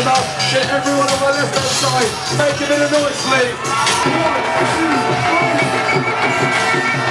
Get everyone on my left hand side. Make a bit of noise, please. One, two, three.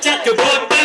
attack a boy.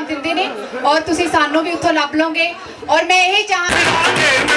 Program दिखते हैं और तुम सानू भी उतो लभ लो और मैं यही चाहिए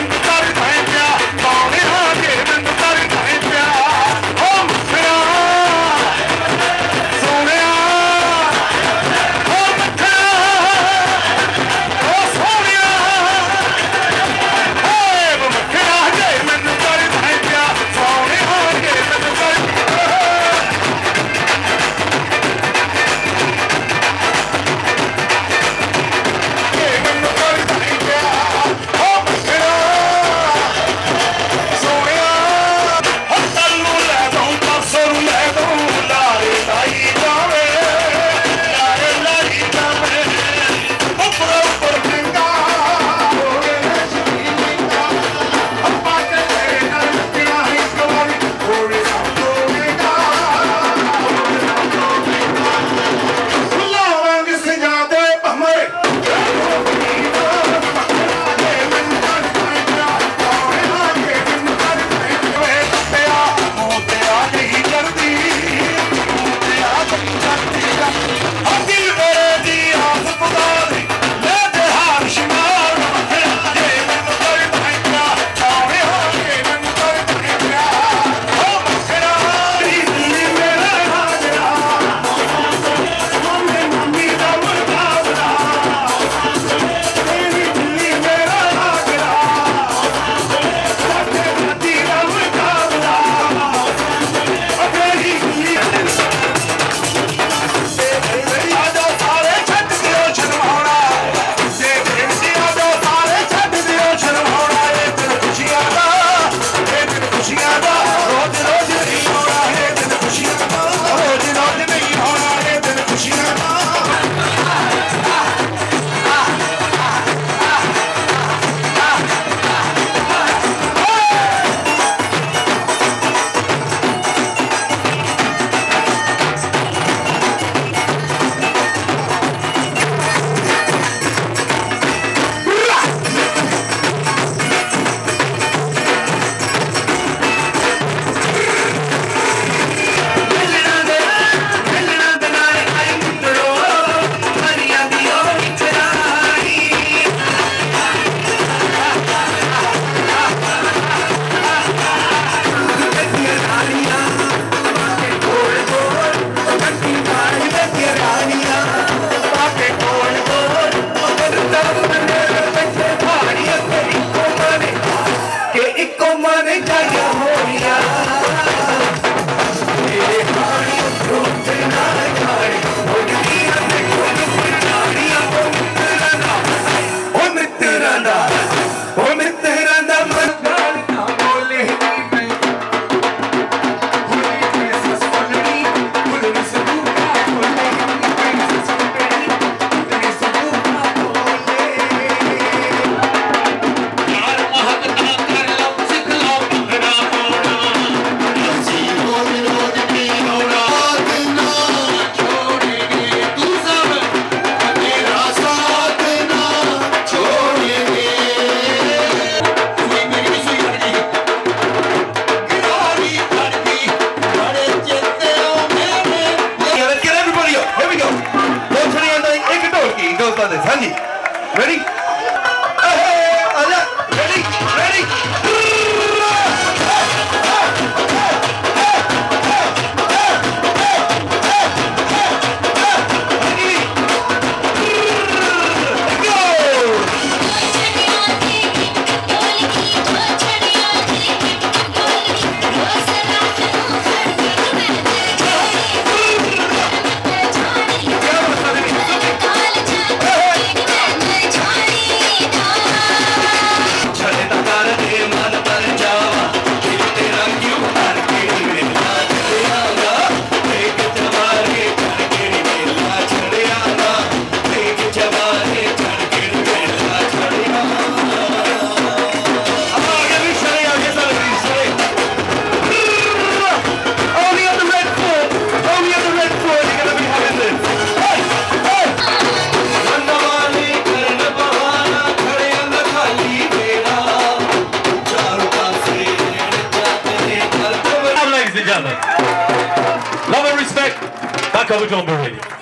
David Ombury.